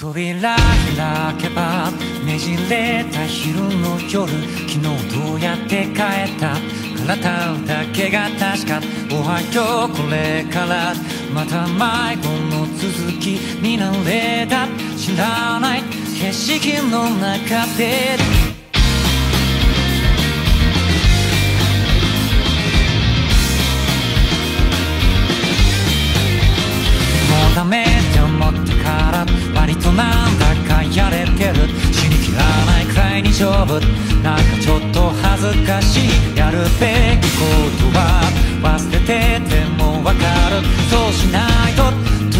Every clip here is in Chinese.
扉開けばねじれた昼の夜昨日どうやって帰った？体だけが確か。おはようこれからまた迷子の続き見慣れた。知らない景色の中で。割となんだかやれるけ死にきらないくらいに丈夫。なんかちょっと恥ずかしい。やるべきことは忘れててもわかる。そうしないと。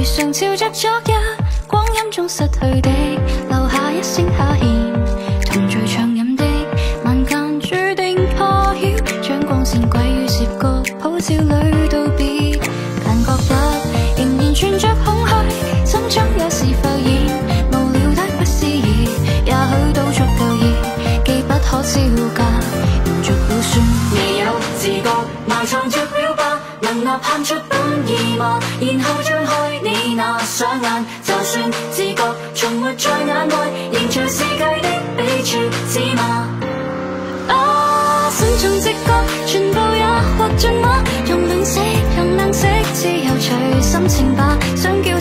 如常朝着昨日光阴中失去的留下一声哈欠同醉畅饮的晚间注定破晓将光线轨于涉角普照里道别但觉得仍然存着空虚心中有是浮现无聊的不思议也许都足够热既不可招架延续了算未有自觉埋藏着了吧能呐判出本意吗然后张开那想眼，就算知觉，从没在眼内，仍像是佢的彼处是吗？啊，心中直觉，全部也获尽吗？用暖色，用冷色，自由随心情吧，想叫。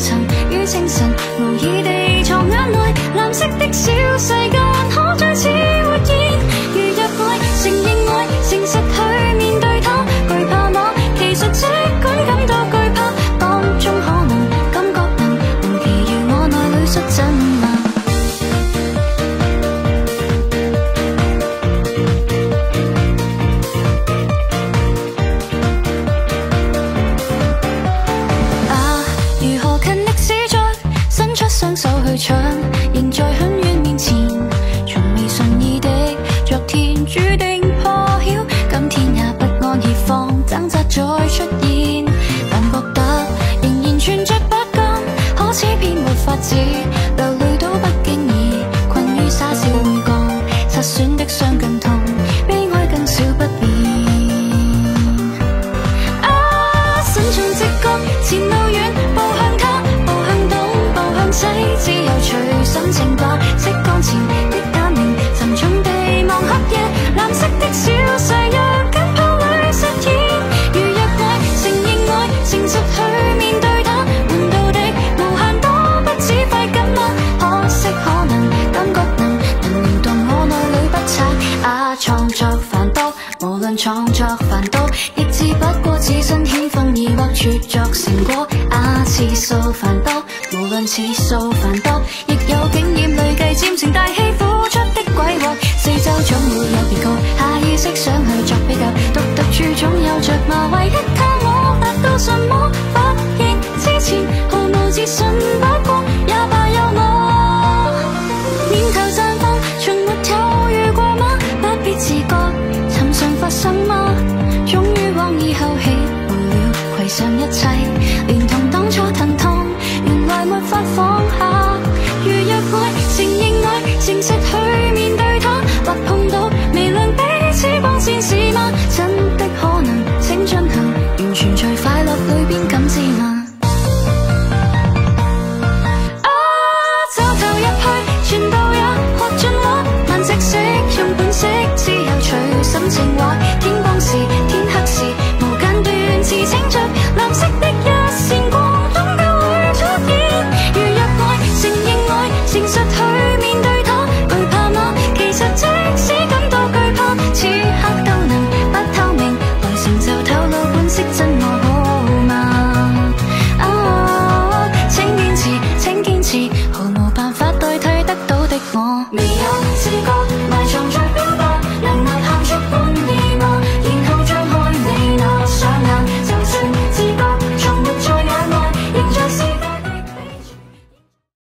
次数繁多亦有经验累计渐成大器付出的鬼王四周总会有别个下意识想去作比较独独处总有着麻唯一靠我发到什么发现之前毫无自信不过也罢有我念头暂放从没有遇过吗不必自觉寻常发生吗终于往以后起步了携上一切情我。